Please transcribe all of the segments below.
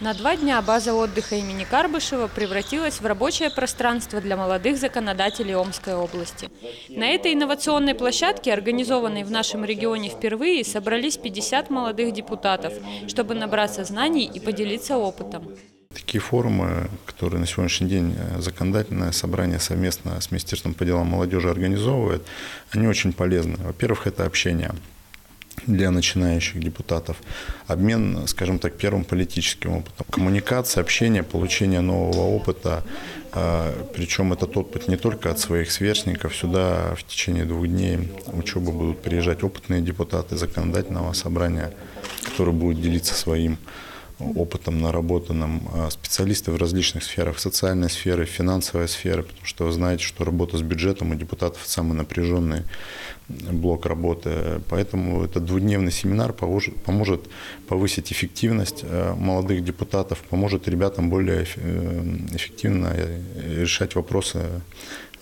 На два дня база отдыха имени Карбышева превратилась в рабочее пространство для молодых законодателей Омской области. На этой инновационной площадке, организованной в нашем регионе впервые, собрались 50 молодых депутатов, чтобы набраться знаний и поделиться опытом. Такие форумы, которые на сегодняшний день э, законодательное собрание совместно с Министерством по делам молодежи организовывает, они очень полезны. Во-первых, это общение для начинающих депутатов. Обмен, скажем так, первым политическим опытом. Коммуникация, общение, получение нового опыта. А, Причем этот опыт не только от своих сверстников. Сюда в течение двух дней учебы будут приезжать опытные депутаты законодательного собрания, которые будут делиться своим опытом наработанным, а, специалисты в различных сферах, социальной сферы, финансовой сферы, потому что вы знаете, что работа с бюджетом у депутатов самый напряженный блок работы. Поэтому этот двудневный семинар поможет повысить эффективность а, молодых депутатов, поможет ребятам более э, эффективно э, решать вопросы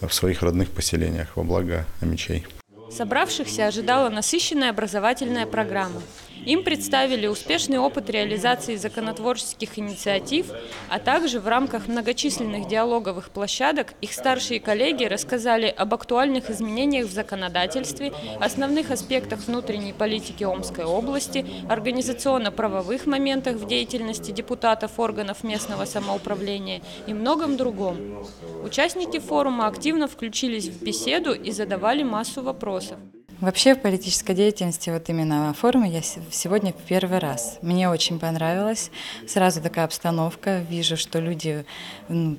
в своих родных поселениях во благо амичей. Собравшихся ожидала насыщенная образовательная программа. Им представили успешный опыт реализации законотворческих инициатив, а также в рамках многочисленных диалоговых площадок их старшие коллеги рассказали об актуальных изменениях в законодательстве, основных аспектах внутренней политики Омской области, организационно-правовых моментах в деятельности депутатов органов местного самоуправления и многом другом. Участники форума активно включились в беседу и задавали массу вопросов. Вообще в политической деятельности, вот именно форуме, я сегодня в первый раз. Мне очень понравилось. Сразу такая обстановка. Вижу, что люди ну,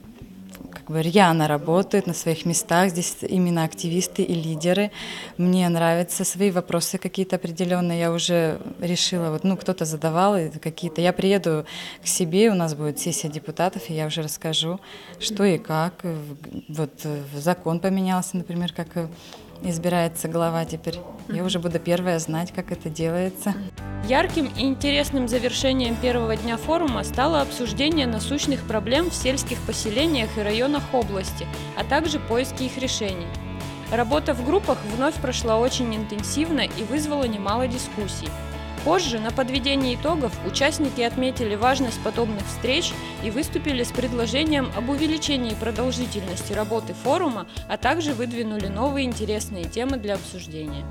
как бы рьяно работают на своих местах. Здесь именно активисты и лидеры. Мне нравятся свои вопросы какие-то определенные. Я уже решила, вот, ну, кто-то задавал какие-то. Я приеду к себе, у нас будет сессия депутатов, и я уже расскажу, что и как. Вот закон поменялся, например, как избирается глава теперь. Я уже буду первая знать, как это делается. Ярким и интересным завершением первого дня форума стало обсуждение насущных проблем в сельских поселениях и районах области, а также поиски их решений. Работа в группах вновь прошла очень интенсивно и вызвала немало дискуссий. Позже, на подведении итогов, участники отметили важность подобных встреч и выступили с предложением об увеличении продолжительности работы форума, а также выдвинули новые интересные темы для обсуждения.